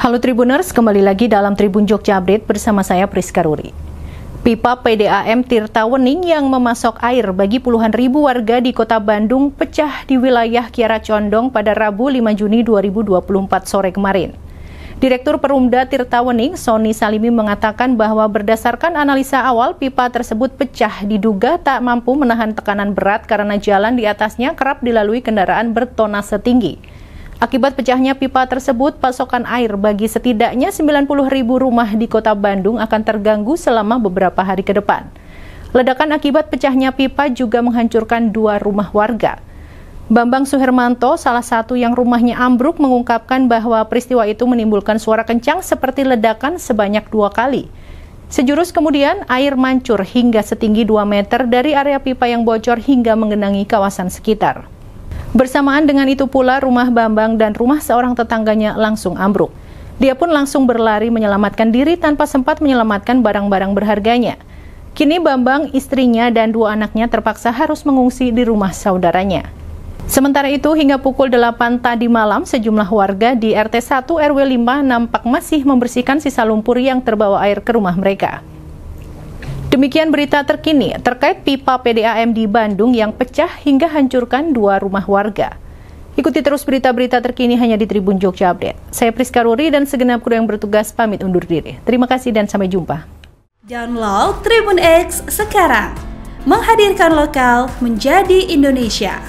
Halo Tribuners, kembali lagi dalam Tribun Jogja Update bersama saya Priska Ruri. Pipa PDAM Tirta Wening yang memasok air bagi puluhan ribu warga di kota Bandung pecah di wilayah Kiara Condong pada Rabu 5 Juni 2024 sore kemarin. Direktur Perumda Tirta Wening, Sony Salimi mengatakan bahwa berdasarkan analisa awal, pipa tersebut pecah diduga tak mampu menahan tekanan berat karena jalan di atasnya kerap dilalui kendaraan bertonase tinggi. Akibat pecahnya pipa tersebut, pasokan air bagi setidaknya 90 ribu rumah di kota Bandung akan terganggu selama beberapa hari ke depan. Ledakan akibat pecahnya pipa juga menghancurkan dua rumah warga. Bambang Suhermanto, salah satu yang rumahnya ambruk, mengungkapkan bahwa peristiwa itu menimbulkan suara kencang seperti ledakan sebanyak dua kali. Sejurus kemudian, air mancur hingga setinggi 2 meter dari area pipa yang bocor hingga mengenangi kawasan sekitar. Bersamaan dengan itu pula rumah Bambang dan rumah seorang tetangganya langsung ambruk. Dia pun langsung berlari menyelamatkan diri tanpa sempat menyelamatkan barang-barang berharganya. Kini Bambang, istrinya, dan dua anaknya terpaksa harus mengungsi di rumah saudaranya. Sementara itu, hingga pukul 8 tadi malam, sejumlah warga di RT 1 RW 5 nampak masih membersihkan sisa lumpur yang terbawa air ke rumah mereka. Demikian berita terkini terkait pipa PDAM di Bandung yang pecah hingga hancurkan dua rumah warga. Ikuti terus berita-berita terkini hanya di Tribun Jogja Update. Saya Priska Ruri dan segenap kru yang bertugas pamit undur diri. Terima kasih dan sampai jumpa. Download Tribun X sekarang. Menghadirkan lokal menjadi Indonesia.